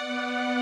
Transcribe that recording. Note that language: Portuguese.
Música